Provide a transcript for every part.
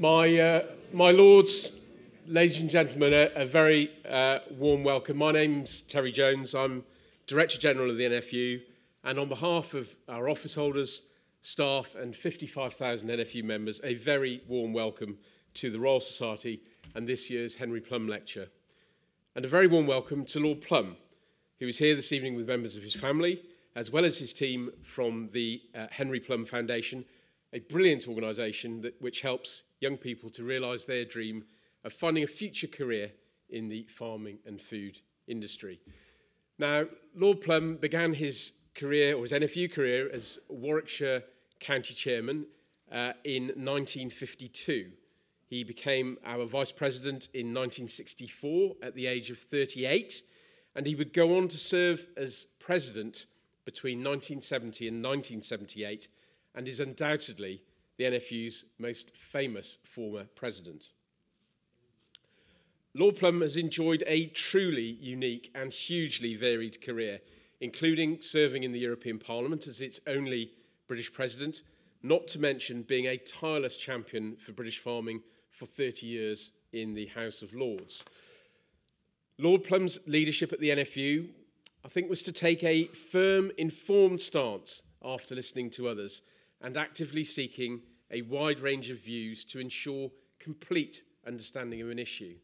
My, uh, my lords, ladies and gentlemen, a, a very uh, warm welcome. My name's Terry Jones. I'm Director General of the NFU, and on behalf of our office holders, staff, and 55,000 NFU members, a very warm welcome to the Royal Society and this year's Henry Plumb Lecture. And a very warm welcome to Lord Plumb, who is here this evening with members of his family, as well as his team from the uh, Henry Plumb Foundation, a brilliant organisation which helps young people to realise their dream of finding a future career in the farming and food industry. Now, Lord Plumb began his career, or his NFU career, as Warwickshire County Chairman uh, in 1952. He became our Vice President in 1964 at the age of 38, and he would go on to serve as President between 1970 and 1978, and is undoubtedly the NFU's most famous former president. Lord Plumb has enjoyed a truly unique and hugely varied career, including serving in the European Parliament as its only British president, not to mention being a tireless champion for British farming for 30 years in the House of Lords. Lord Plumb's leadership at the NFU, I think, was to take a firm, informed stance after listening to others and actively seeking a wide range of views to ensure complete understanding of an issue.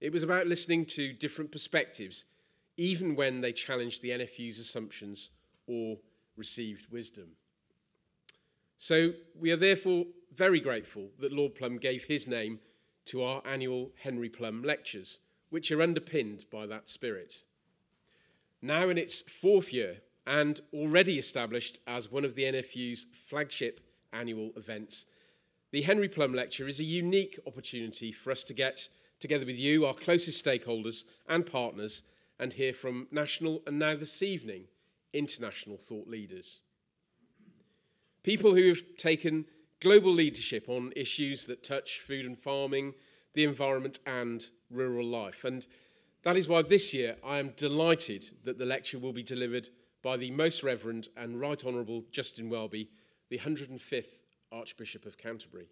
It was about listening to different perspectives, even when they challenged the NFU's assumptions or received wisdom. So we are therefore very grateful that Lord Plumb gave his name to our annual Henry Plumb lectures, which are underpinned by that spirit. Now in its fourth year and already established as one of the NFU's flagship annual events. The Henry Plumb Lecture is a unique opportunity for us to get together with you, our closest stakeholders and partners, and hear from national and now this evening, international thought leaders. People who have taken global leadership on issues that touch food and farming, the environment, and rural life. And that is why this year I am delighted that the lecture will be delivered by the Most Reverend and Right Honourable Justin Welby, the 105th Archbishop of Canterbury.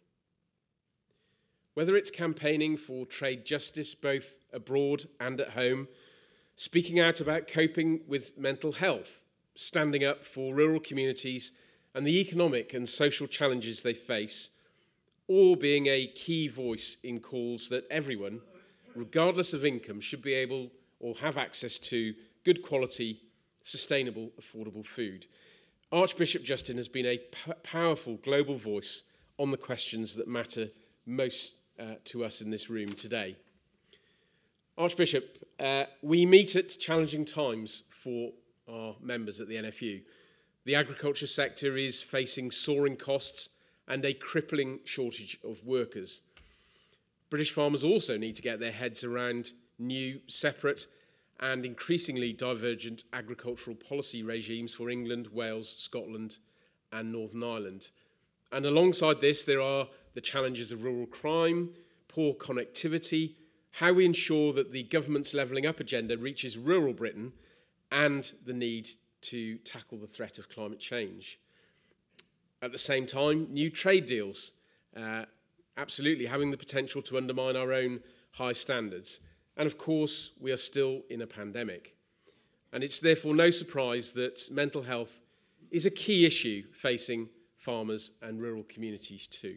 Whether it's campaigning for trade justice both abroad and at home, speaking out about coping with mental health, standing up for rural communities and the economic and social challenges they face, or being a key voice in calls that everyone, regardless of income, should be able or have access to good quality, sustainable, affordable food. Archbishop Justin has been a powerful global voice on the questions that matter most uh, to us in this room today. Archbishop, uh, we meet at challenging times for our members at the NFU. The agriculture sector is facing soaring costs and a crippling shortage of workers. British farmers also need to get their heads around new, separate, and increasingly divergent agricultural policy regimes for England, Wales, Scotland, and Northern Ireland. And alongside this, there are the challenges of rural crime, poor connectivity, how we ensure that the government's levelling up agenda reaches rural Britain, and the need to tackle the threat of climate change. At the same time, new trade deals, uh, absolutely having the potential to undermine our own high standards. And of course, we are still in a pandemic. And it's therefore no surprise that mental health is a key issue facing farmers and rural communities too.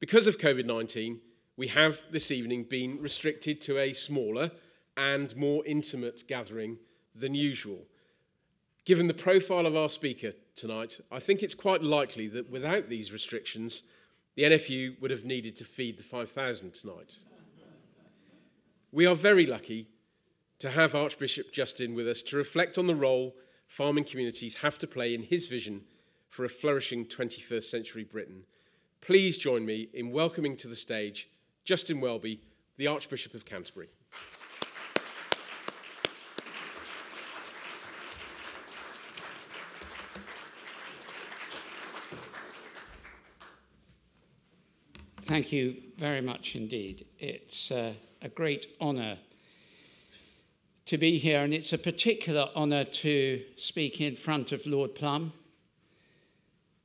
Because of COVID 19, we have this evening been restricted to a smaller and more intimate gathering than usual. Given the profile of our speaker tonight, I think it's quite likely that without these restrictions, the NFU would have needed to feed the 5,000 tonight. We are very lucky to have Archbishop Justin with us to reflect on the role farming communities have to play in his vision for a flourishing 21st century Britain. Please join me in welcoming to the stage Justin Welby, the Archbishop of Canterbury. Thank you very much indeed. It's uh, a great honour to be here, and it's a particular honour to speak in front of Lord Plumb.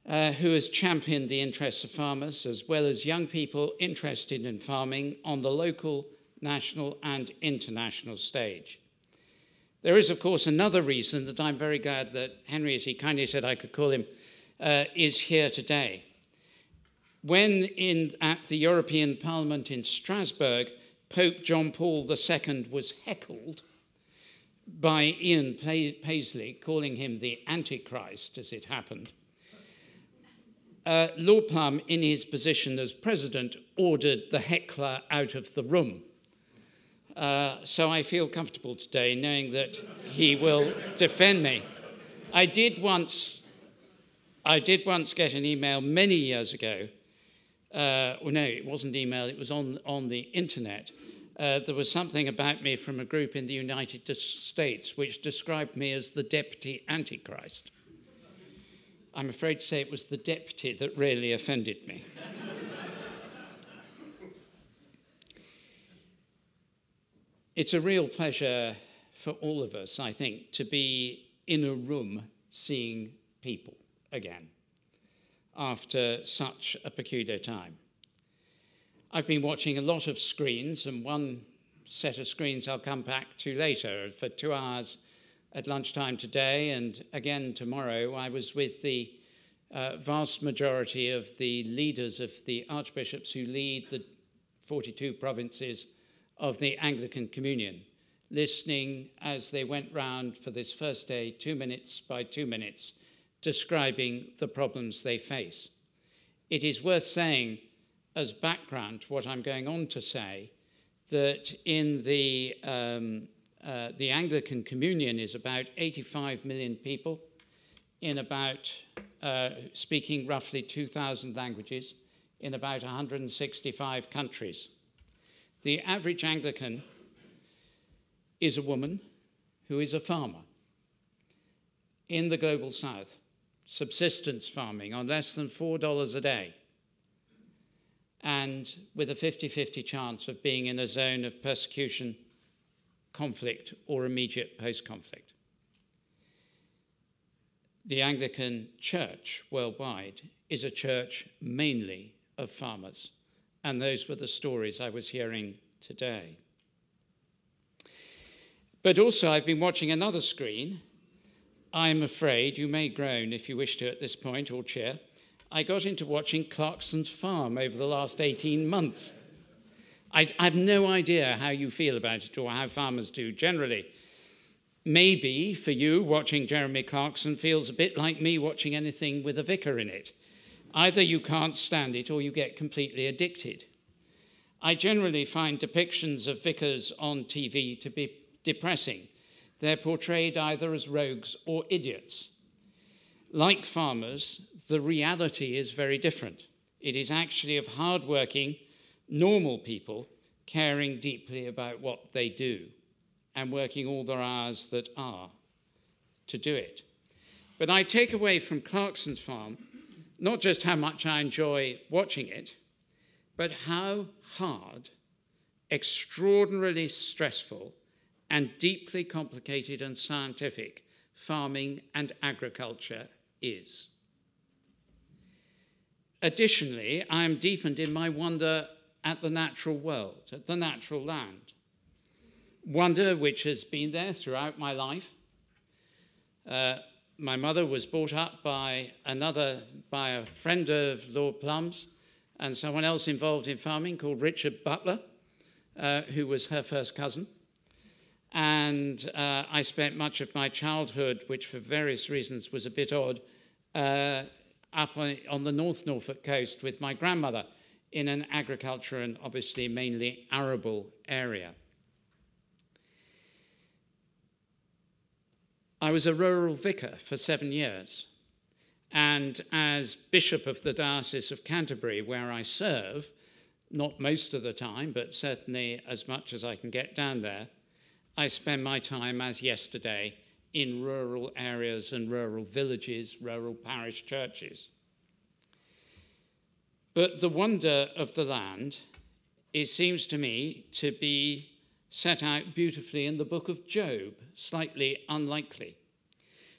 uh, who has championed the interests of farmers as well as young people interested in farming on the local, national, and international stage. There is, of course, another reason that I'm very glad that Henry, as he kindly said I could call him, uh, is here today. When in, at the European Parliament in Strasbourg, Pope John Paul II was heckled by Ian Paisley, calling him the Antichrist, as it happened, uh, Lord Plumb, in his position as president, ordered the heckler out of the room. Uh, so I feel comfortable today knowing that he will defend me. I did once, I did once get an email many years ago. Uh, well, no, it wasn't email. It was on on the internet. Uh, there was something about me from a group in the United States which described me as the deputy antichrist. I'm afraid to say it was the deputy that really offended me. it's a real pleasure for all of us, I think, to be in a room seeing people again after such a peculiar time. I've been watching a lot of screens, and one set of screens I'll come back to later for two hours at lunchtime today and again tomorrow. I was with the uh, vast majority of the leaders of the archbishops who lead the 42 provinces of the Anglican Communion, listening as they went round for this first day, two minutes by two minutes, describing the problems they face. It is worth saying, as background, to what I'm going on to say, that in the, um, uh, the Anglican Communion is about 85 million people in about, uh, speaking roughly 2,000 languages in about 165 countries. The average Anglican is a woman who is a farmer in the global south, subsistence farming on less than $4 a day, and with a 50 50 chance of being in a zone of persecution, conflict, or immediate post conflict. The Anglican Church worldwide is a church mainly of farmers and those were the stories I was hearing today. But also, I've been watching another screen. I'm afraid, you may groan if you wish to at this point or cheer. I got into watching Clarkson's Farm over the last 18 months. I, I have no idea how you feel about it or how farmers do generally. Maybe for you, watching Jeremy Clarkson feels a bit like me watching anything with a vicar in it. Either you can't stand it or you get completely addicted. I generally find depictions of vicars on TV to be depressing. They're portrayed either as rogues or idiots. Like farmers, the reality is very different. It is actually of hardworking, normal people caring deeply about what they do and working all their hours that are to do it. But I take away from Clarkson's farm not just how much I enjoy watching it, but how hard, extraordinarily stressful, and deeply complicated and scientific farming and agriculture is. Additionally, I am deepened in my wonder at the natural world, at the natural land. Wonder which has been there throughout my life, uh, my mother was brought up by another, by a friend of Lord Plumb's and someone else involved in farming called Richard Butler, uh, who was her first cousin. And uh, I spent much of my childhood, which for various reasons was a bit odd, uh, up on, the North Norfolk coast with my grandmother in an agriculture and obviously mainly arable area. I was a rural vicar for seven years. And as Bishop of the Diocese of Canterbury, where I serve, not most of the time, but certainly as much as I can get down there, I spend my time as yesterday in rural areas and rural villages, rural parish churches. But the wonder of the land, it seems to me to be set out beautifully in the book of Job, slightly unlikely.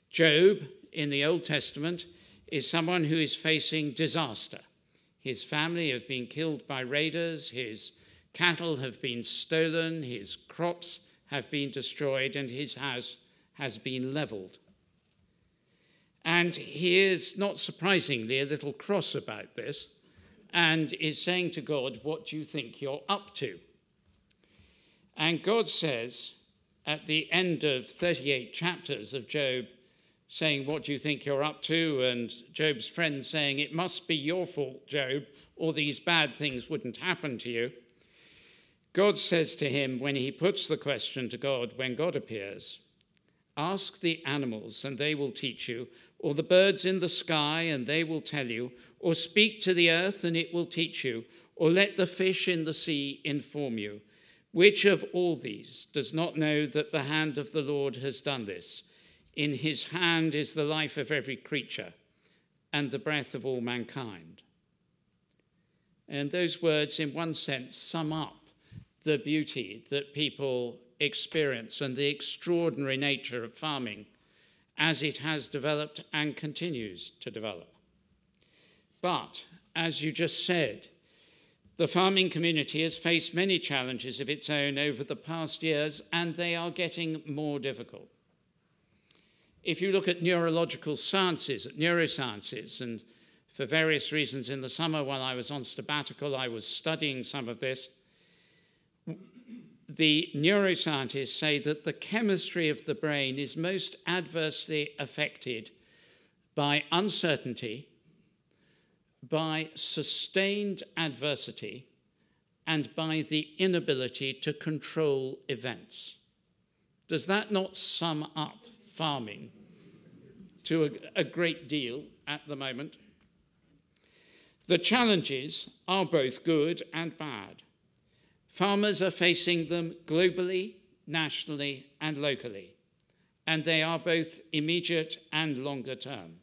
Job in the Old Testament is someone who is facing disaster. His family have been killed by raiders, his cattle have been stolen, his crops have been destroyed, and his house has been leveled. And he is, not surprisingly, a little cross about this and is saying to God, What do you think you're up to? And God says at the end of 38 chapters of Job, saying, What do you think you're up to? And Job's friends saying, It must be your fault, Job, or these bad things wouldn't happen to you. God says to him, when he puts the question to God, when God appears, Ask the animals, and they will teach you, or the birds in the sky, and they will tell you, or speak to the earth, and it will teach you, or let the fish in the sea inform you. Which of all these does not know that the hand of the Lord has done this? In his hand is the life of every creature and the breath of all mankind. And those words, in one sense, sum up the beauty that people experience and the extraordinary nature of farming as it has developed and continues to develop. But, as you just said, the farming community has faced many challenges of its own over the past years, and they are getting more difficult. If you look at neurological sciences, at neurosciences, and for various reasons in the summer while I was on sabbatical, I was studying some of this. The neuroscientists say that the chemistry of the brain is most adversely affected by uncertainty by sustained adversity and by the inability to control events. Does that not sum up farming to a, a, great deal at the moment? The challenges are both good and bad. Farmers are facing them globally, nationally, and locally, and they are both immediate and longer term.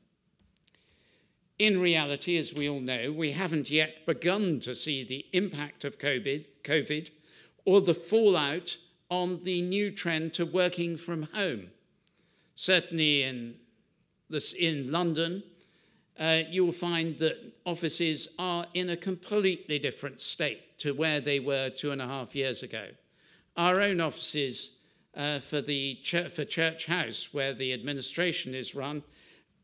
In reality, as we all know, we haven't yet begun to see the impact of COVID, COVID or the fallout on the new trend to working from home. Certainly in, this, in London, uh, you will find that offices are in a completely different state to where they were two and a half years ago. Our own offices uh, for the Ch- for Church House, where the administration is run,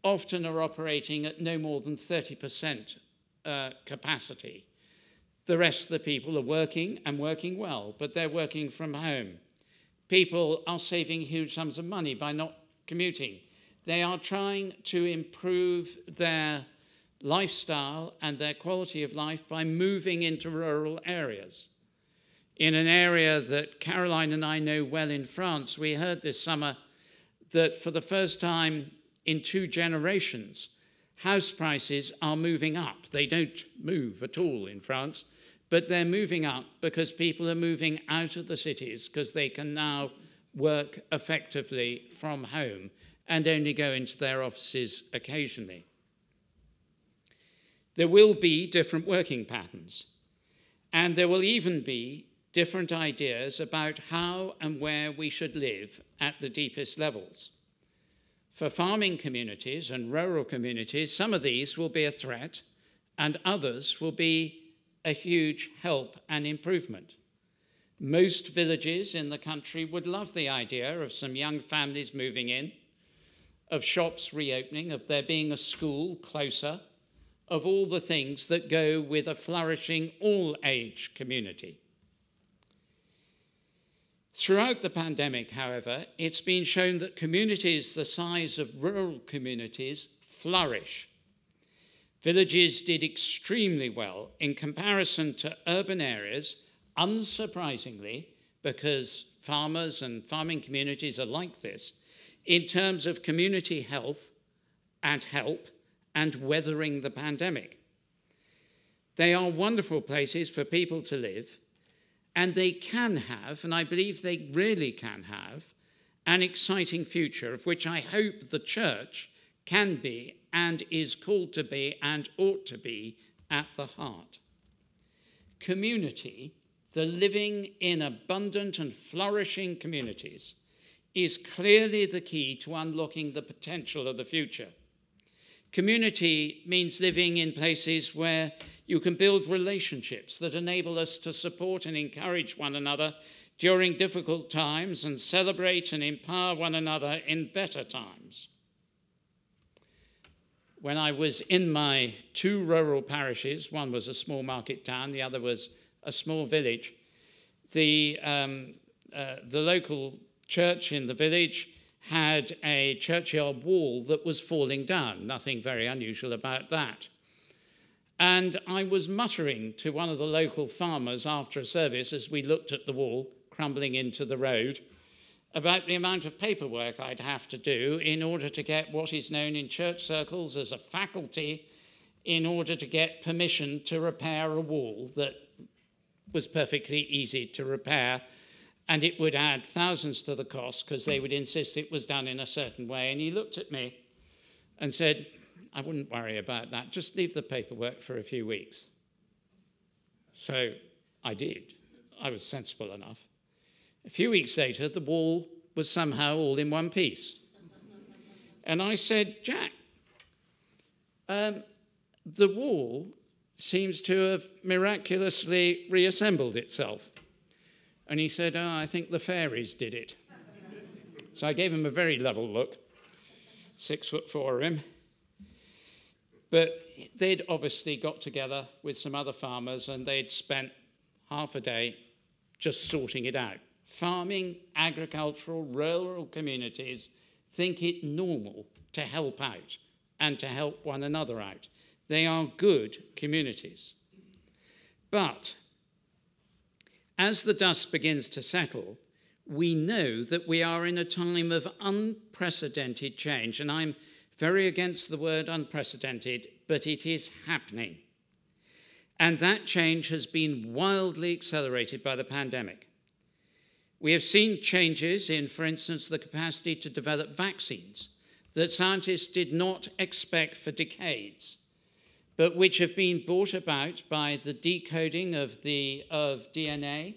often are operating at no more than 30% uh, capacity. The rest of the people are working and working well, but they're working from home. People are saving huge sums of money by not commuting. They are trying to improve their lifestyle and their quality of life by moving into rural areas. In an area that Caroline and I know well in France, we heard this summer that for the first time in two generations, house prices are moving up. They don't move at all in France, but they're moving up because people are moving out of the cities because they can now work effectively from home and only go into their offices occasionally. There will be different working patterns, and there will even be different ideas about how and where we should live at the deepest levels. For farming communities and rural communities, some of these will be a threat and others will be a huge help and improvement. Most villages in the country would love the idea of some young families moving in, of shops reopening, of there being a school closer, of all the things that go with a flourishing all age community. Throughout the pandemic, however, it's been shown that communities the size of rural communities flourish. Villages did extremely well in comparison to urban areas, unsurprisingly, because farmers and farming communities are like this, in terms of community health and help and weathering the pandemic. They are wonderful places for people to live and they can have, and I believe they really can have, an exciting future of which I hope the church can be and is called to be and ought to be at the heart. Community, the living in abundant and flourishing communities, is clearly the key to unlocking the potential of the future. Community means living in places where you can build relationships that enable us to support and encourage one another during difficult times and celebrate and empower one another in better times. When I was in my two rural parishes, one was a small market town, the other was a small village, the, um, uh, the local church in the village had a churchyard wall that was falling down. Nothing very unusual about that. And I was muttering to one of the local farmers after a service as we looked at the wall crumbling into the road about the amount of paperwork I'd have to do in order to get what is known in church circles as a faculty in order to get permission to repair a wall that was perfectly easy to repair. And it would add thousands to the cost because they would insist it was done in a certain way. And he looked at me and said, I wouldn't worry about that. Just leave the paperwork for a few weeks. So I did. I was sensible enough. A few weeks later, the wall was somehow all in one piece. And I said, Jack, um, the wall seems to have miraculously reassembled itself. And he said, Oh, I think the fairies did it. so I gave him a very level look, six foot four of him. But they'd obviously got together with some other farmers and they'd spent half a day just sorting it out farming, agricultural, rural communities think it normal to help out and to help one another out. They are good communities. But as the dust begins to settle, we know that we are in a time of unprecedented change. And I'm very against the word unprecedented, but it is happening. And that change has been wildly accelerated by the pandemic. We have seen changes in, for instance, the capacity to develop vaccines that scientists did not expect for decades, but which have been brought about by the decoding of, the, of DNA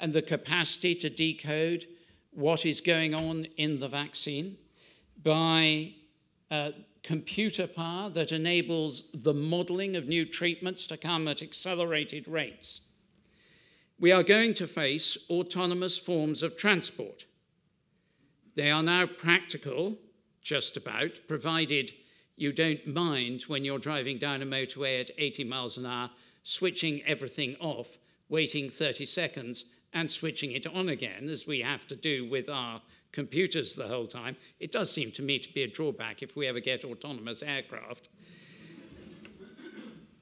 and the capacity to decode what is going on in the vaccine, by uh, computer power that enables the modeling of new treatments to come at accelerated rates we are going to face autonomous forms of transport. They are now practical, just about, provided you don't mind when you're driving down a motorway at 80 miles an hour, switching everything off, waiting 30 seconds, and switching it on again, as we have to do with our computers the whole time. It does seem to me to be a drawback if we ever get autonomous aircraft.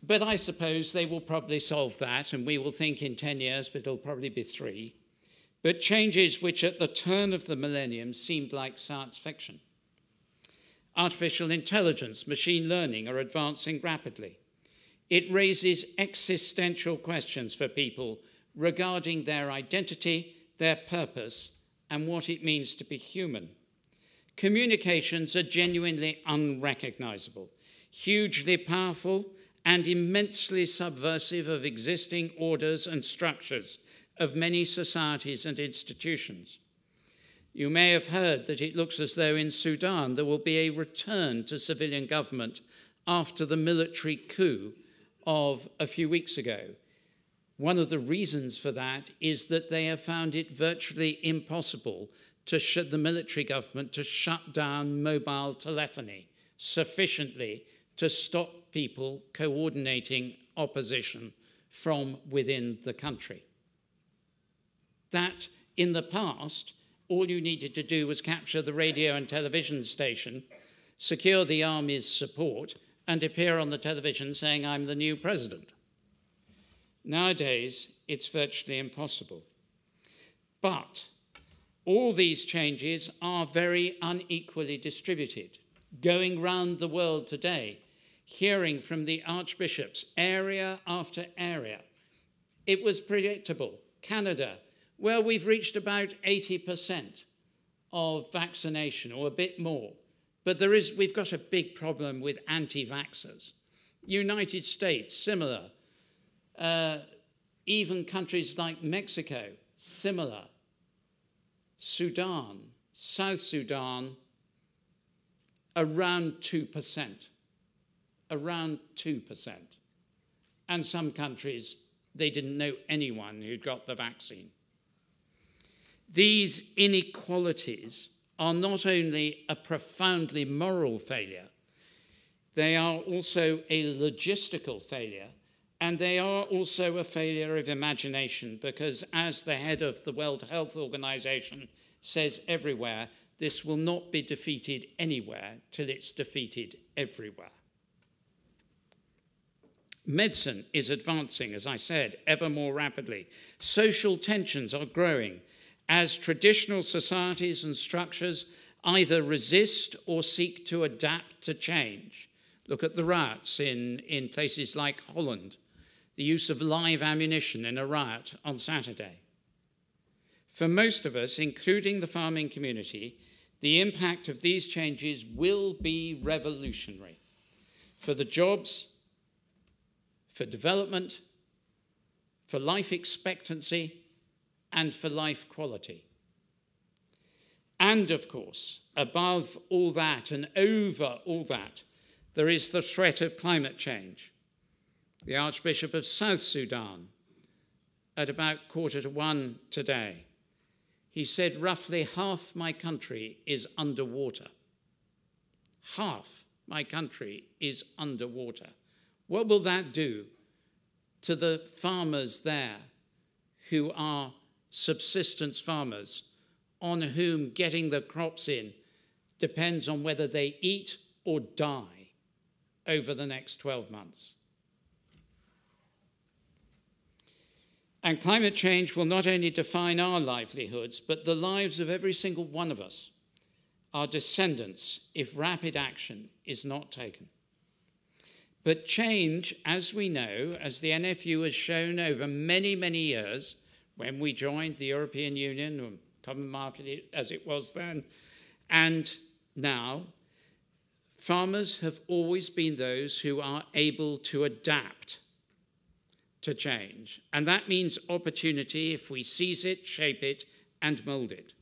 But I suppose they will probably solve that, and we will think in 10 years, but it'll probably be three. But changes which at the turn of the millennium seemed like science fiction. Artificial intelligence, machine learning are advancing rapidly. It raises existential questions for people regarding their identity, their purpose, and what it means to be human. Communications are genuinely unrecognizable, hugely powerful, and immensely subversive of existing orders and structures of many societies and institutions. You may have heard that it looks as though in Sudan there will be a return to civilian government after the military coup of a few weeks ago. One of the reasons for that is that they have found it virtually impossible to the military government to shut down mobile telephony sufficiently to stop people coordinating opposition from within the country. That in the past, all you needed to do was capture the radio and television station, secure the army's support, and appear on the television saying, I'm the new president. Nowadays, it's virtually impossible. But all these changes are very unequally distributed. Going round the world today, hearing from the archbishops, area after area. It was predictable. Canada, well, we've reached about 80% of vaccination or a bit more. But there is, we've got a big problem with anti vaxxers. United States, similar. Uh, even countries like Mexico, similar. Sudan, South Sudan, around 2%. around 2%. And some countries, they didn't know anyone who'd got the vaccine. These inequalities are not only a profoundly moral failure, they are also a logistical failure, and they are also a failure of imagination because, as the head of the World Health Organization says everywhere, this will not be defeated anywhere till it's defeated everywhere. Medicine is advancing, as I said, ever more rapidly. Social tensions are growing as traditional societies and structures either resist or seek to adapt to change. Look at the riots in, in places like Holland, the use of live ammunition in a riot on Saturday. For most of us, including the farming community, the impact of these changes will be revolutionary for the jobs, for development, for life expectancy, and for life quality. And of course, above all that and over all that, there is the threat of climate change. The Archbishop of South Sudan, at about quarter to one today, he said roughly half my country is underwater. Half my country is underwater. What will that do to the farmers there who are subsistence farmers on whom getting the crops in depends on whether they eat or die over the next 12 months. And climate change will not only define our livelihoods, but the lives of every single one of us, our descendants, if rapid action is not taken. But change, as we know, as the NFU has shown over many, many years, when we joined the European Union, common market as it was then, and now, farmers have always been those who are able to adapt to change. And that means opportunity if we seize it, shape it, and mold it.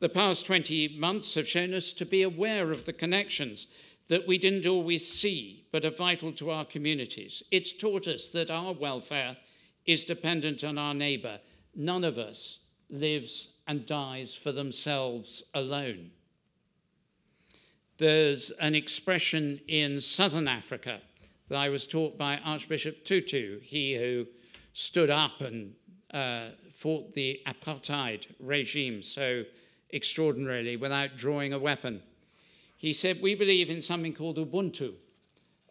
The past 20 months have shown us to be aware of the connections that we didn't always see, but are vital to our communities. It's taught us that our welfare is dependent on our neighbor. None of us lives and dies for themselves alone. There's an expression in southern Africa that I was taught by Archbishop Tutu, he who stood up and uh, fought the apartheid regime so extraordinarily without drawing a weapon. He said, We believe in something called Ubuntu.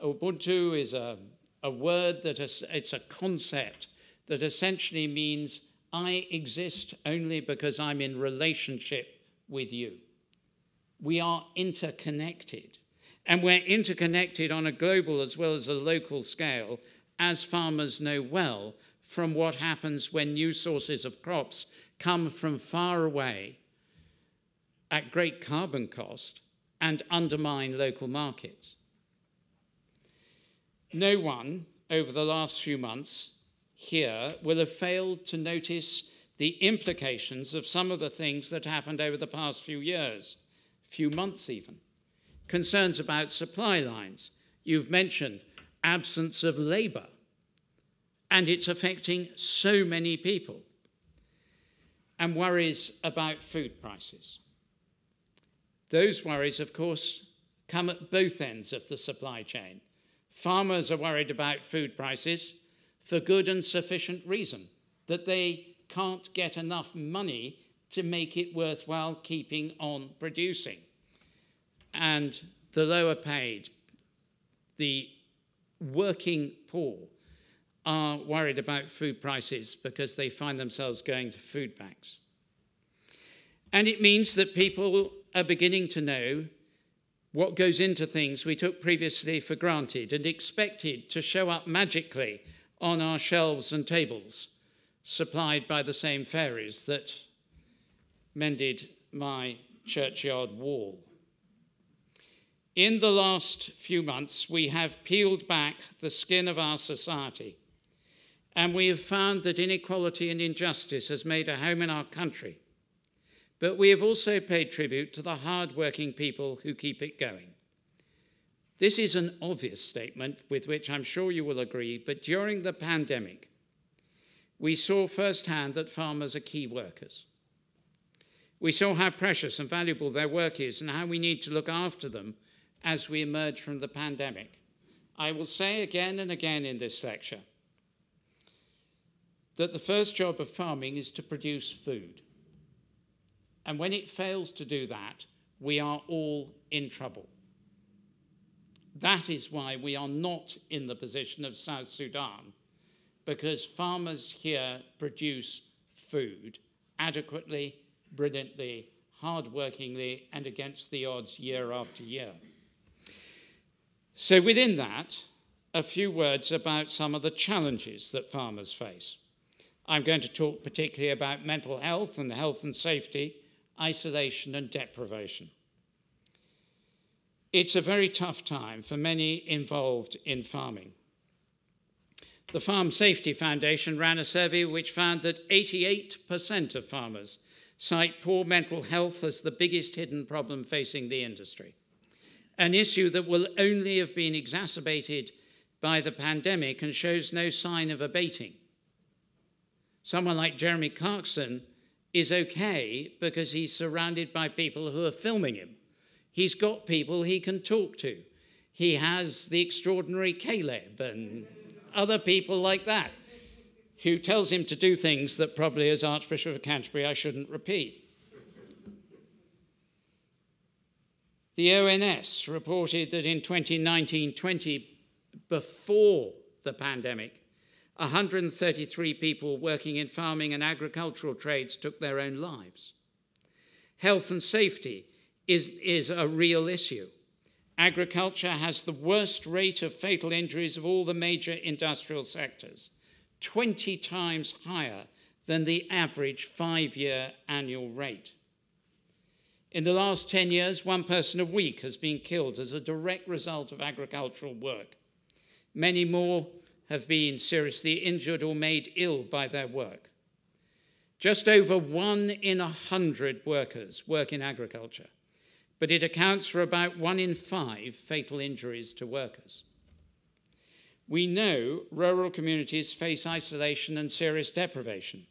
Ubuntu is a, a word that is, it's a concept that essentially means I exist only because I'm in relationship with you. We are interconnected. And we're interconnected on a global as well as a local scale, as farmers know well from what happens when new sources of crops come from far away at great carbon cost and undermine local markets. No one over the last few months here will have failed to notice the implications of some of the things that happened over the past few years, few months even. Concerns about supply lines. You've mentioned absence of labor, and it's affecting so many people. And worries about food prices. Those worries, of course, come at both ends of the supply chain. Farmers are worried about food prices for good and sufficient reason, that they can't get enough money to make it worthwhile keeping on producing. And the lower paid, the working poor, are worried about food prices because they find themselves going to food banks. And it means that people are beginning to know what goes into things we took previously for granted and expected to show up magically on our shelves and tables, supplied by the same fairies that mended my churchyard wall. In the last few months, we have peeled back the skin of our society, and we have found that inequality and injustice has made a home in our country. But we have also paid tribute to the hard-working people who keep it going. This is an obvious statement with which I'm sure you will agree, but during the pandemic, we saw firsthand that farmers are key workers. We saw how precious and valuable their work is and how we need to look after them as we emerge from the pandemic. I will say again and again in this lecture that the first job of farming is to produce food. And when it fails to do that, we are all in trouble. That is why we are not in the position of South Sudan, because farmers here produce food adequately, brilliantly, hardworkingly, and against the odds year after year. So, within that, a few words about some of the challenges that farmers face. I'm going to talk particularly about mental health and health and safety, isolation and deprivation. It's a very tough time for many involved in farming. The Farm Safety Foundation ran a survey which found that 88% of farmers cite poor mental health as the biggest hidden problem facing the industry, an issue that will only have been exacerbated by the pandemic and shows no sign of abating. Someone like Jeremy Clarkson is okay because he's surrounded by people who are filming him. He's got people he can talk to. He has the extraordinary Kaleb and other people like that who tells him to do things that probably as Archbishop of Canterbury I shouldn't repeat. The ONS reported that in 2019 20, before the pandemic, 133 people working in farming and agricultural trades took their own lives. Health and safety is, is a real issue. Agriculture has the worst rate of fatal injuries of all the major industrial sectors, 20 times higher than the average five year annual rate. In the last 10 years, one person a week has been killed as a direct result of agricultural work. Many more have been seriously injured or made ill by their work. Just over one in a hundred workers work in agriculture, but it accounts for about one in five fatal injuries to workers. We know rural communities face isolation and serious deprivation.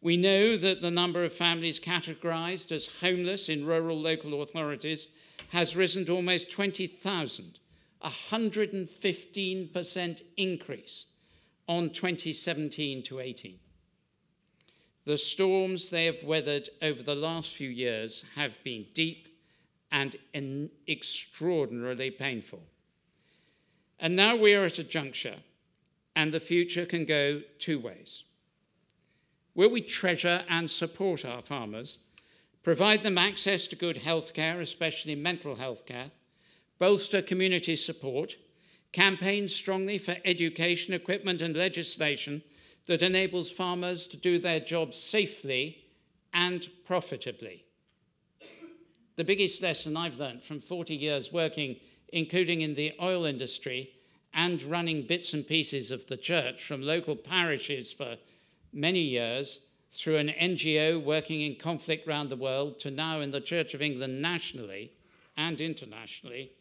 We know that the number of families categorized as homeless in rural local authorities has risen to almost 20,000 a 115% increase on 2017 to 18. The storms they have weathered over the last few years have been deep and extraordinarily painful. And now we are at a juncture, and the future can go two ways. Will we treasure and support our farmers, provide them access to good health care, especially mental health care, bolster community support, campaign strongly for education, equipment, and legislation that enables farmers to do their jobs safely and profitably. The biggest lesson I've learned from 40 years working, including in the oil industry and running bits and pieces of the church from local parishes for many years, through an NGO working in conflict around the world to now in the Church of England nationally and internationally,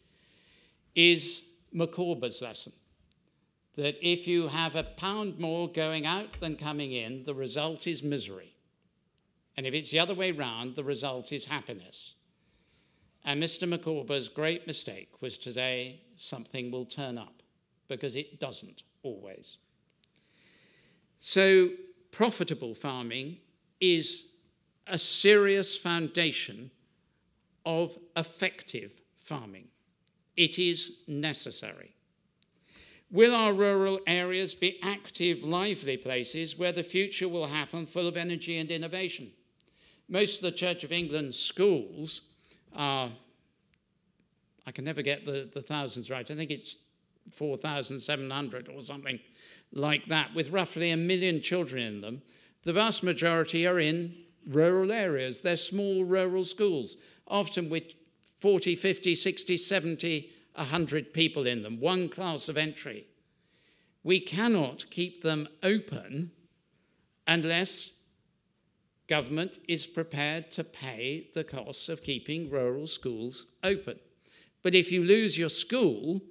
is Micawber's lesson that if you have a pound more going out than coming in, the result is misery. And if it's the other way round, the result is happiness. And Mr. Micawber's great mistake was today something will turn up, because it doesn't always. So, profitable farming is a serious foundation of effective farming. It is necessary. Will our rural areas be active, lively places where the future will happen full of energy and innovation? Most of the Church of England schools are, I can never get the, the thousands right, I think it's 4,700 or something like that, with roughly a million children in them. The vast majority are in rural areas. They're small rural schools, often with 40, 50, 60, 70, 100 people in them, one class of entry. We cannot keep them open unless government is prepared to pay the costs of keeping rural schools open. But if you lose your school,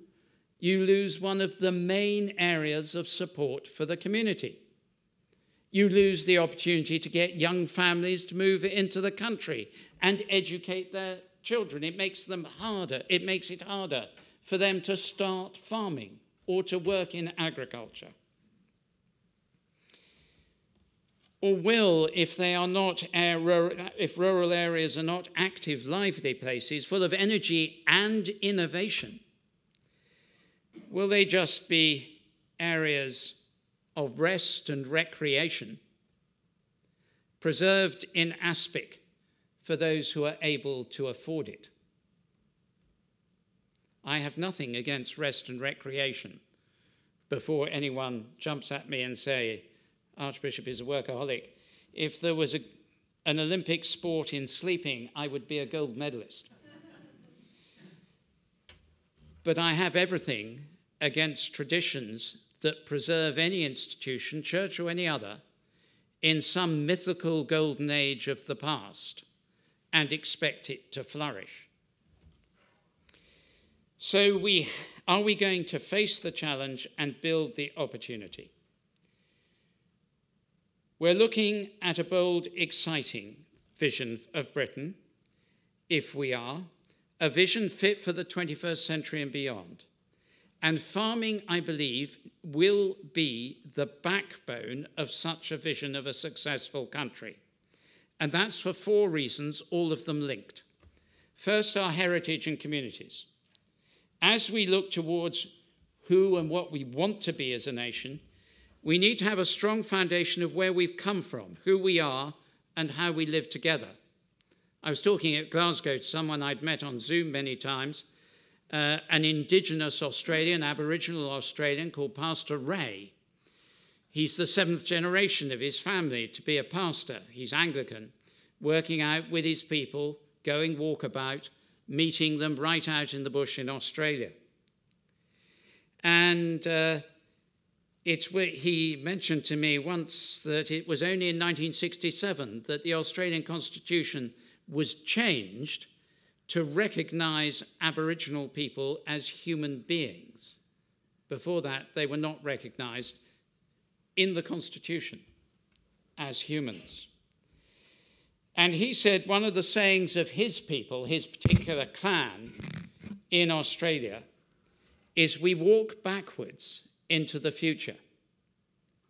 you lose one of the main areas of support for the community. You lose the opportunity to get young families to move into the country and educate their children. It makes them harder. It makes it harder for them to start farming or to work in agriculture. Or will, if they are not, if rural areas are not active, lively places full of energy and innovation, will they just be areas of rest and recreation, preserved in aspic for those who are able to afford it? I have nothing against rest and recreation before anyone jumps at me and say, Archbishop is a workaholic. If there was a, an Olympic sport in sleeping, I would be a gold medalist. but I have everything against traditions that preserve any institution, church or any other, in some mythical golden age of the past and expect it to flourish. So, we, are we going to face the challenge and build the opportunity? We're looking at a bold, exciting vision of Britain, if we are, a vision fit for the 21st century and beyond. And farming, I believe, will be the backbone of such a vision of a successful country. And that's for four reasons, all of them linked. First, our heritage and communities as we look towards who and what we want to be as a nation, we need to have a strong foundation of where we've come from, who we are, and how we live together. I was talking at Glasgow to someone I'd met on Zoom many times, uh, an Indigenous Australian, Aboriginal Australian called Pastor Ray. He's the seventh generation of his family to be a pastor. He's Anglican, working out with his people, going walkabout, meeting them right out in the bush in Australia. And uh, it's he mentioned to me once that it was only in 1967 that the Australian Constitution was changed to recognize Aboriginal people as human beings. Before that, they were not recognized in the Constitution as humans. And he said one of the sayings of his people, his particular clan in Australia, is we walk backwards into the future.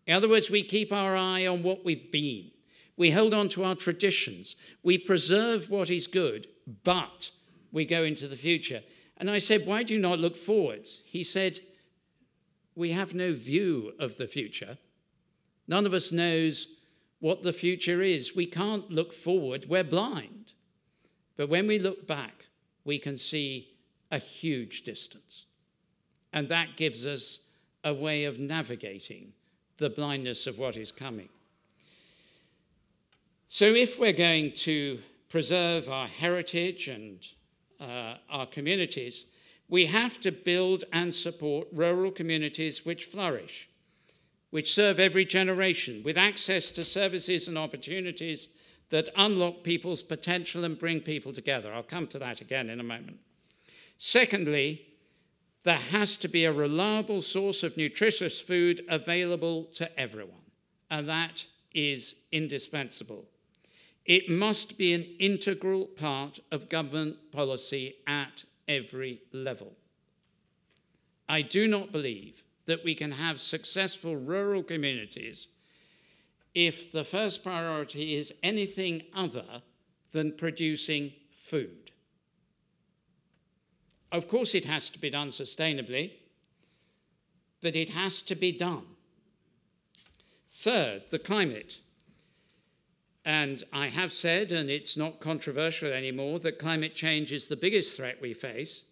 In other words, we keep our eye on what we've been. We hold on to our traditions. We preserve what is good, but we go into the future. And I said, Why do you not look forwards? He said, We have no view of the future. None of us knows what the future is. We can't look forward, we're blind. But when we look back, we can see a huge distance. And that gives us a way of navigating the blindness of what is coming. So, if we're going to preserve our heritage and uh, our communities, we have to build and support rural communities which flourish which serve every generation with access to services and opportunities that unlock people's potential and bring people together. I'll come to that again in a moment. Secondly, there has to be a reliable source of nutritious food available to everyone, and that is indispensable. It must be an integral part of government policy at every level. I do not believe that we can have successful rural communities if the first priority is anything other than producing food. Of course, it has to be done sustainably, but it has to be done. Third, the climate. And I have said, and it's not controversial anymore, that climate change is the biggest threat we face,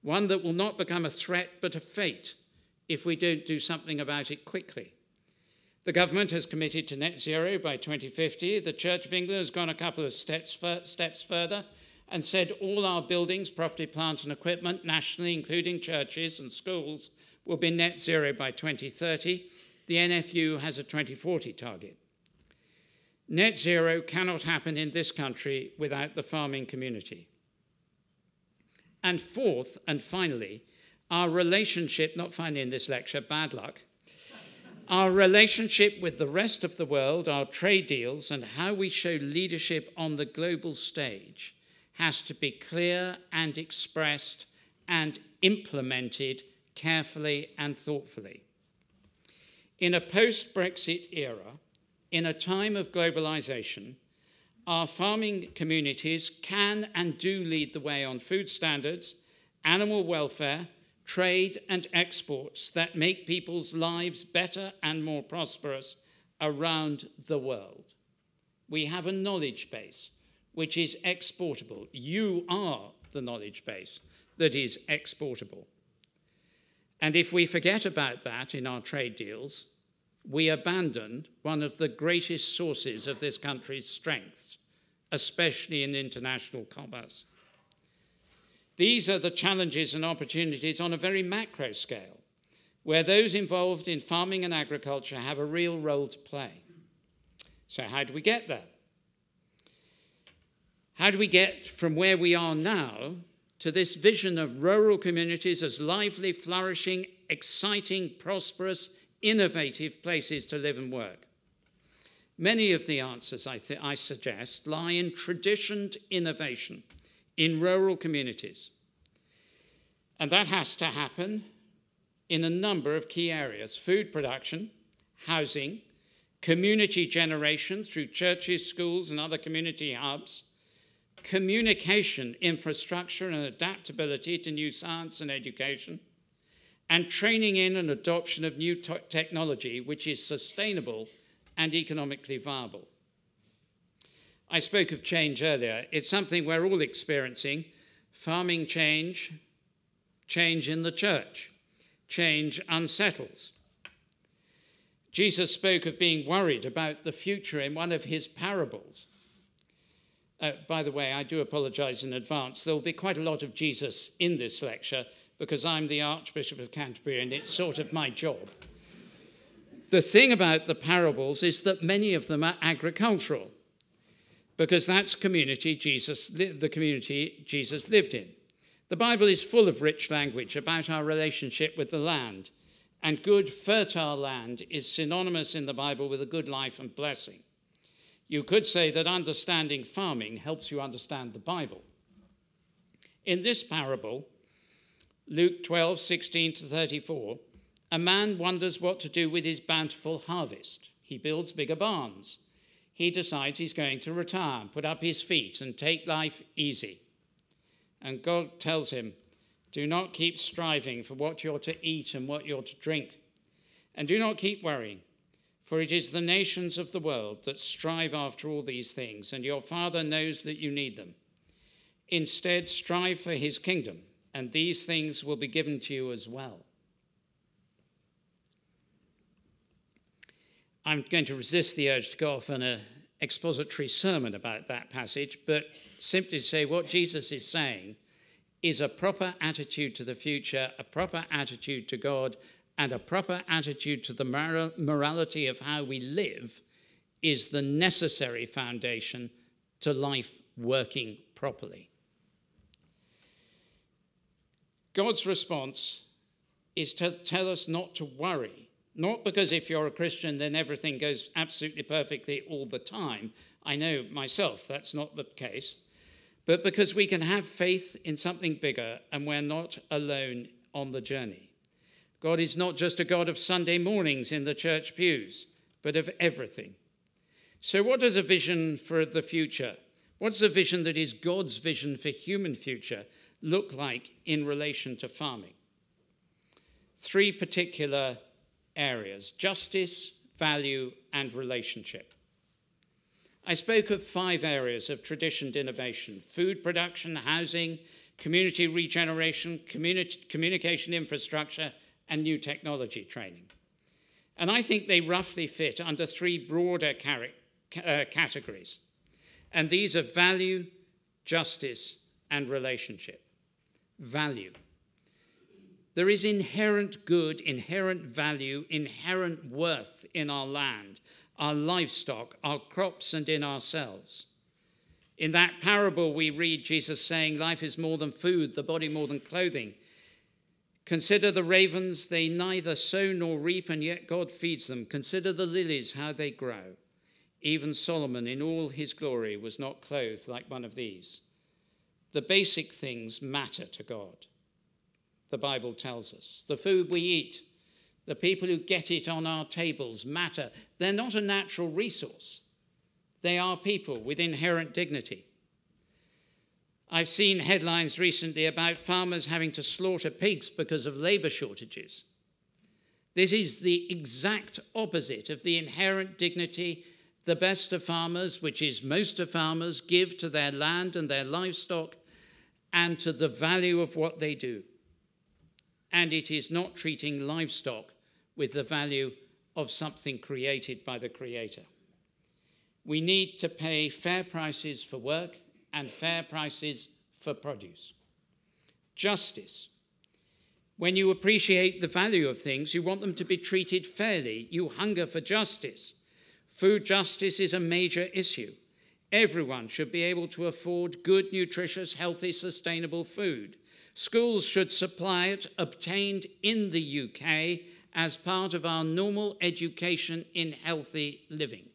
one that will not become a threat but a fate if we don't do something about it quickly. The government has committed to net zero by 2050. The Church of England has gone a couple of steps, steps further and said all our buildings, property, plant, and equipment, nationally, including churches and schools, will be net zero by 2030. The NFU has a 2040 target. Net zero cannot happen in this country without the farming community. And fourth, and finally, our relationship, not finally in this lecture, bad luck, our relationship with the rest of the world, our trade deals, and how we show leadership on the global stage has to be clear and expressed and implemented carefully and thoughtfully. In a post Brexit era, in a time of globalization, our farming communities can and do lead the way on food standards, animal welfare, trade, and exports that make people's lives better and more prosperous around the world. We have a knowledge base which is exportable. You are the knowledge base that is exportable. And if we forget about that in our trade deals, we abandon one of the greatest sources of this country's strength, especially in international commerce. These are the challenges and opportunities on a very macro scale, where those involved in farming and agriculture have a real role to play. So, how do we get there? How do we get from where we are now to this vision of rural communities as lively, flourishing, exciting, prosperous, innovative places to live and work? Many of the answers I, th- I suggest lie in traditioned innovation in rural communities. And that has to happen in a number of key areas food production, housing, community generation through churches, schools, and other community hubs, communication infrastructure and adaptability to new science and education, and training in and adoption of new technology which is sustainable and economically viable. I spoke of change earlier. It's something we're all experiencing farming change, change in the church, change unsettles. Jesus spoke of being worried about the future in one of his parables. Uh, by the way, I do apologize in advance. There will be quite a lot of Jesus in this lecture because I'm the Archbishop of Canterbury and it's sort of my job. The thing about the parables is that many of them are agricultural because that's community Jesus, the community Jesus lived in. The Bible is full of rich language about our relationship with the land, and good, fertile land is synonymous in the Bible with a good life and blessing. You could say that understanding farming helps you understand the Bible. In this parable, Luke 12, 16 to 34, a man wonders what to do with his bountiful harvest. He builds bigger barns he decides he's going to retire, put up his feet, and take life easy. And God tells him, Do not keep striving for what you're to eat and what you're to drink. And do not keep worrying, for it is the nations of the world that strive after all these things, and your Father knows that you need them. Instead, strive for his kingdom, and these things will be given to you as well. I'm going to resist the urge to go off on an expository sermon about that passage, but simply say what Jesus is saying is a proper attitude to the future, a proper attitude to God, and a proper attitude to the morality of how we live is the necessary foundation to life working properly. God's response is to tell us not to worry not because if you're a Christian, then everything goes absolutely perfectly all the time. I know myself that's not the case. But because we can have faith in something bigger and we're not alone on the journey. God is not just a God of Sunday mornings in the church pews, but of everything. So, what does a vision for the future? What's a vision that is God's vision for human future look like in relation to farming? Three particular areas justice, value, and relationship. I spoke of five areas of traditioned innovation food production, housing, community regeneration, communi- communication infrastructure, and new technology training. And I think they roughly fit under three broader uh, categories. And these are value, justice, and relationship. Value. There is inherent good, inherent value, inherent worth in our land, our livestock, our crops, and in ourselves. In that parable, we read Jesus saying, Life is more than food, the body more than clothing. Consider the ravens, they neither sow nor reap, and yet God feeds them. Consider the lilies, how they grow. Even Solomon, in all his glory, was not clothed like one of these. The basic things matter to God, the Bible tells us. The food we eat, the people who get it on our tables matter. They're not a natural resource, they are people with inherent dignity. I've seen headlines recently about farmers having to slaughter pigs because of labor shortages. This is the exact opposite of the inherent dignity the best of farmers, which is most of farmers, give to their land and their livestock and to the value of what they do. And it is not treating livestock with the value of something created by the Creator. We need to pay fair prices for work and fair prices for produce. Justice. When you appreciate the value of things, you want them to be treated fairly. You hunger for justice. Food justice is a major issue. Everyone should be able to afford good, nutritious, healthy, sustainable food. Schools should supply it obtained in the UK as part of our normal education in healthy living.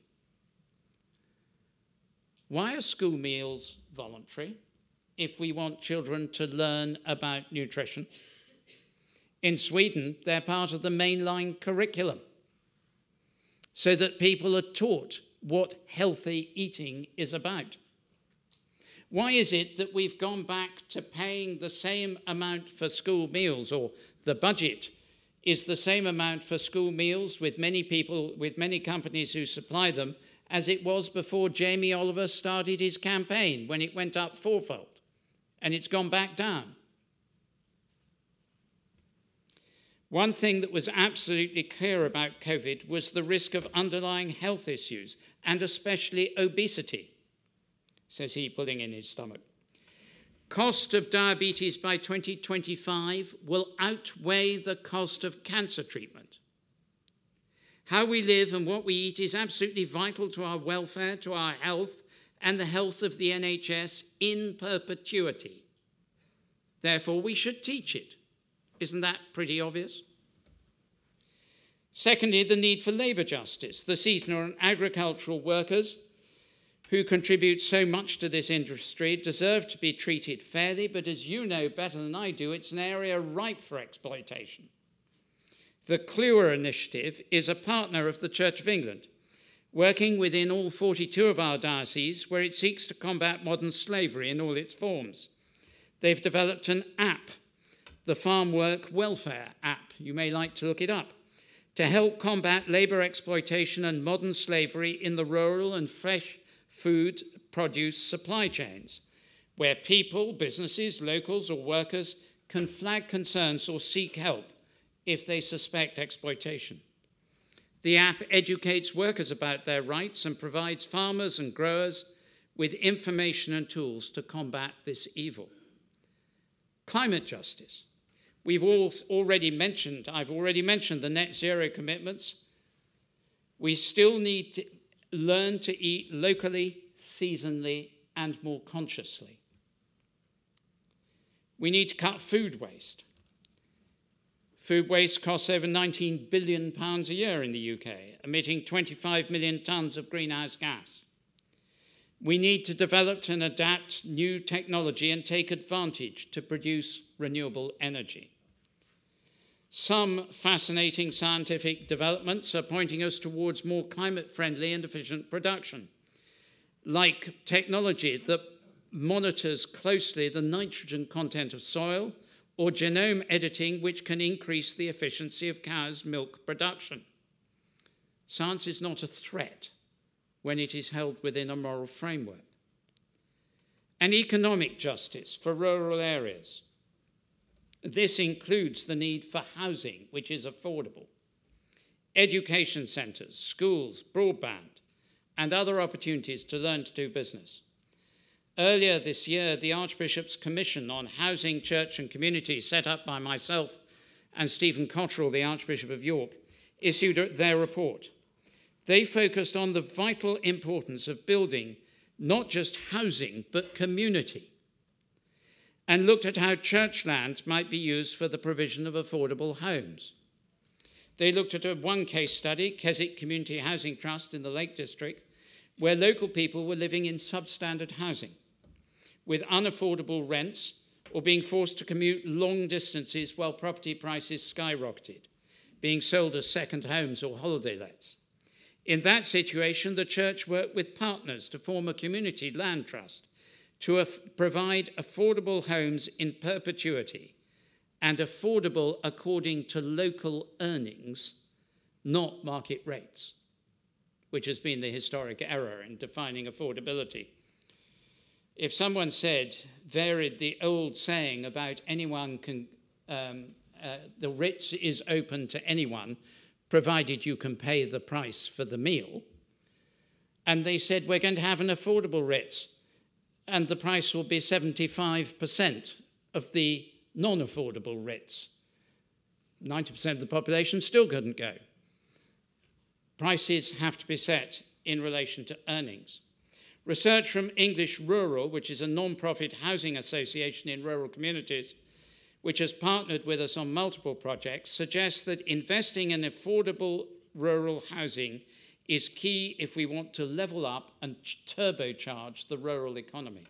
Why are school meals voluntary if we want children to learn about nutrition? In Sweden, they're part of the mainline curriculum so that people are taught what healthy eating is about. Why is it that we've gone back to paying the same amount for school meals, or the budget is the same amount for school meals with many people, with many companies who supply them, as it was before Jamie Oliver started his campaign when it went up fourfold and it's gone back down? One thing that was absolutely clear about COVID was the risk of underlying health issues, and especially obesity, says he, pulling in his stomach. Cost of diabetes by 2025 will outweigh the cost of cancer treatment. How we live and what we eat is absolutely vital to our welfare, to our health, and the health of the NHS in perpetuity. Therefore, we should teach it. Isn't that pretty obvious? Secondly, the need for labour justice. The seasonal and agricultural workers who contribute so much to this industry deserve to be treated fairly, but as you know better than I do, it's an area ripe for exploitation. The Clewer Initiative is a partner of the Church of England, working within all 42 of our dioceses where it seeks to combat modern slavery in all its forms. They've developed an app the Farm Work Welfare app. You may like to look it up. To help combat labour exploitation and modern slavery in the rural and fresh food produce supply chains, where people, businesses, locals, or workers can flag concerns or seek help if they suspect exploitation. The app educates workers about their rights and provides farmers and growers with information and tools to combat this evil. Climate justice. We've all already mentioned, I've already mentioned the net zero commitments. We still need to learn to eat locally, seasonally, and more consciously. We need to cut food waste. Food waste costs over 19 billion pounds a year in the UK, emitting 25 million tons of greenhouse gas. We need to develop and adapt new technology and take advantage to produce renewable energy. Some fascinating scientific developments are pointing us towards more climate friendly and efficient production, like technology that monitors closely the nitrogen content of soil or genome editing, which can increase the efficiency of cows' milk production. Science is not a threat when it is held within a moral framework. And economic justice for rural areas this includes the need for housing, which is affordable, education centres, schools, broadband, and other opportunities to learn to do business. Earlier this year, the Archbishop's Commission on Housing, Church and Community, set up by myself and Stephen Cottrell, the Archbishop of York, issued their report. They focused on the vital importance of building not just housing, but community, and looked at how church land might be used for the provision of affordable homes. They looked at a one case study, Keswick Community Housing Trust in the Lake District, where local people were living in substandard housing with unaffordable rents or being forced to commute long distances while property prices skyrocketed, being sold as second homes or holiday lets. In that situation, the church worked with partners to form a community land trust to af- provide affordable homes in perpetuity and affordable according to local earnings, not market rates, which has been the historic error in defining affordability. If someone said, varied the old saying about anyone can, um, uh, the Ritz is open to anyone, provided you can pay the price for the meal. And they said, We're going to have an affordable Ritz, and the price will be 75% of the non affordable Ritz. 90% of the population still couldn't go. Prices have to be set in relation to earnings. Research from English Rural, which is a non profit housing association in rural communities, which has partnered with us on multiple projects, suggests that investing in affordable rural housing is key if we want to level up and turbocharge the rural economy.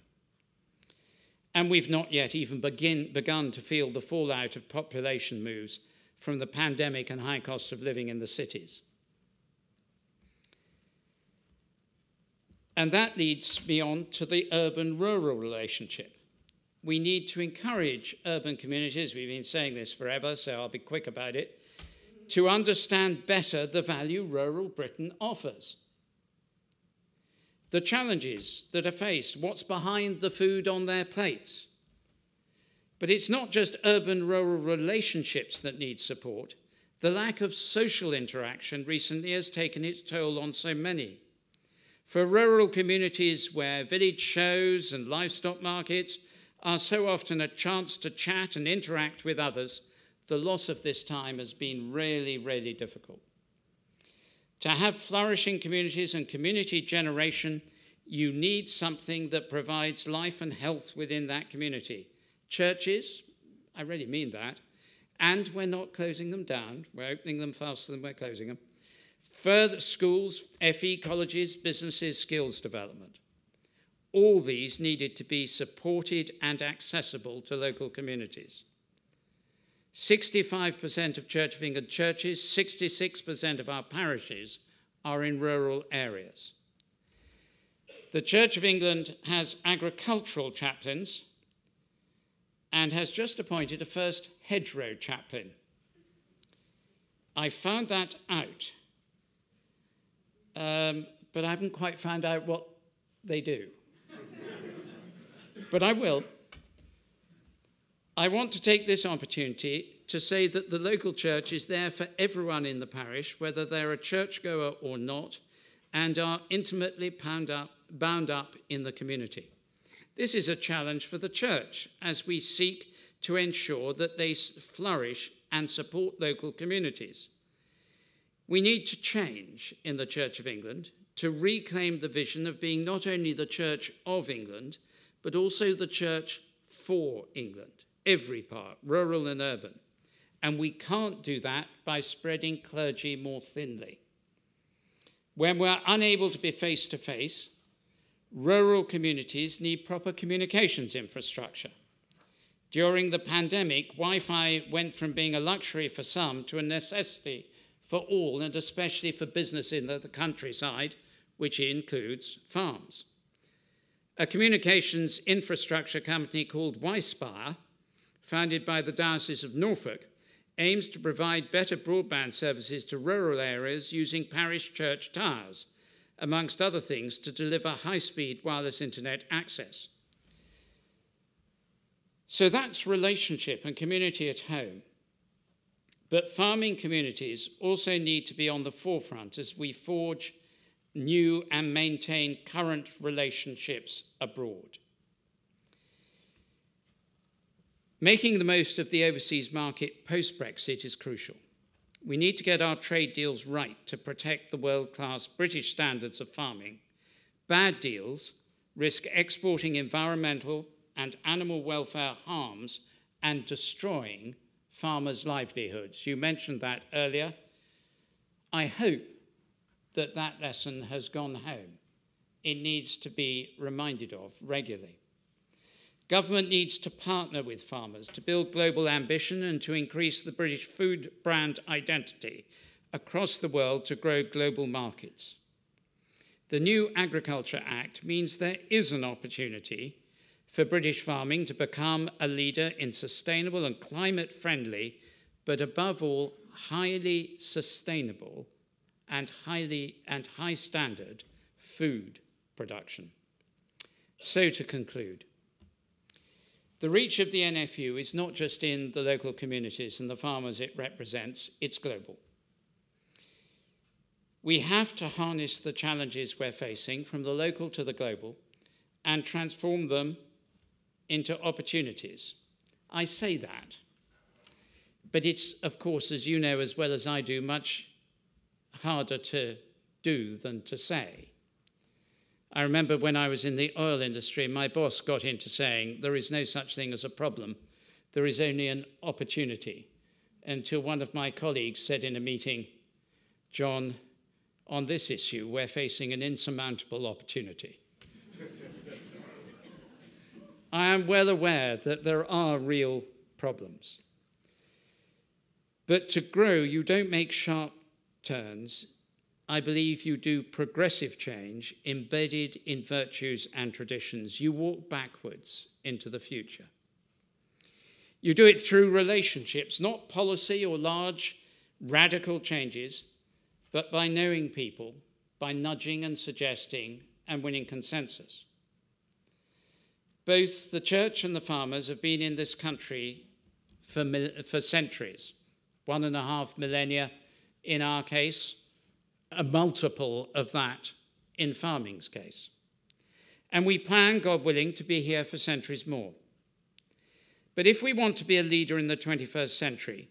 And we've not yet even begin, begun to feel the fallout of population moves from the pandemic and high cost of living in the cities. And that leads me on to the urban rural relationship we need to encourage urban communities, we've been saying this forever, so I'll be quick about it, to understand better the value rural Britain offers. The challenges that are faced, what's behind the food on their plates. But it's not just urban rural relationships that need support. The lack of social interaction recently has taken its toll on so many. For rural communities where village shows and livestock markets are so often a chance to chat and interact with others, the loss of this time has been really, really difficult. To have flourishing communities and community generation, you need something that provides life and health within that community. Churches, I really mean that, and we're not closing them down, we're opening them faster than we're closing them. Further schools, FE colleges, businesses, skills development all these needed to be supported and accessible to local communities. 65% of Church of England churches, 66% of our parishes are in rural areas. The Church of England has agricultural chaplains and has just appointed a first hedgerow chaplain. I found that out, um, but I haven't quite found out what they do but I will. I want to take this opportunity to say that the local church is there for everyone in the parish, whether they're a churchgoer or not, and are intimately up, bound up in the community. This is a challenge for the church as we seek to ensure that they flourish and support local communities. We need to change in the Church of England to reclaim the vision of being not only the Church of England, but also the church for England, every part, rural and urban. And we can't do that by spreading clergy more thinly. When we're unable to be face to face, rural communities need proper communications infrastructure. During the pandemic, Wi Fi went from being a luxury for some to a necessity for all, and especially for business in the, the countryside, which includes farms a communications infrastructure company called WiSpire, founded by the Diocese of Norfolk, aims to provide better broadband services to rural areas using parish church towers, amongst other things, to deliver high speed wireless internet access. So that's relationship and community at home. But farming communities also need to be on the forefront as we forge new and maintain current relationships abroad. Making the most of the overseas market post Brexit is crucial. We need to get our trade deals right to protect the world class British standards of farming. Bad deals risk exporting environmental and animal welfare harms and destroying farmers' livelihoods. You mentioned that earlier. I hope that that lesson has gone home. It needs to be reminded of regularly. Government needs to partner with farmers to build global ambition and to increase the British food brand identity across the world to grow global markets. The new Agriculture Act means there is an opportunity for British farming to become a leader in sustainable and climate friendly, but above all, highly sustainable and highly and high standard food production. So to conclude, the reach of the NFU is not just in the local communities and the farmers it represents, it's global. We have to harness the challenges we're facing from the local to the global and transform them into opportunities. I say that, but it's, of course, as you know as well as I do, much harder to do than to say. I remember when I was in the oil industry, my boss got into saying, There is no such thing as a problem, there is only an opportunity. Until one of my colleagues said in a meeting, John, on this issue, we're facing an insurmountable opportunity. I am well aware that there are real problems. But to grow, you don't make sharp turns. I believe you do progressive change embedded in virtues and traditions. You walk backwards into the future. You do it through relationships, not policy or large radical changes, but by knowing people, by nudging and suggesting and winning consensus. Both the church and the farmers have been in this country for, for centuries, one and a half millennia in our case, a multiple of that in farming's case. And we plan, God willing, to be here for centuries more. But if we want to be a leader in the 21st century,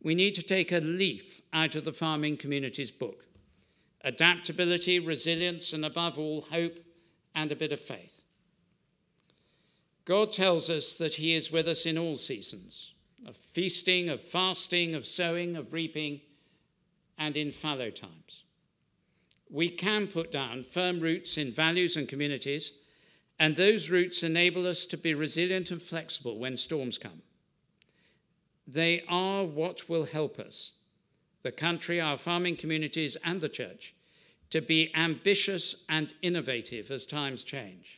we need to take a leaf out of the farming community's book adaptability, resilience, and above all, hope and a bit of faith. God tells us that He is with us in all seasons of feasting, of fasting, of sowing, of reaping, and in fallow times. We can put down firm roots in values and communities, and those roots enable us to be resilient and flexible when storms come. They are what will help us, the country, our farming communities, and the church, to be ambitious and innovative as times change.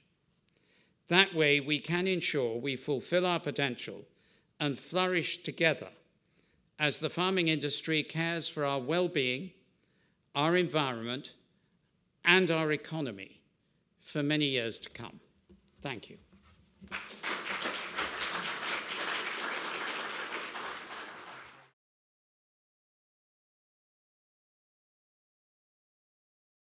That way, we can ensure we fulfill our potential and flourish together as the farming industry cares for our well being, our environment, and our economy for many years to come. Thank you.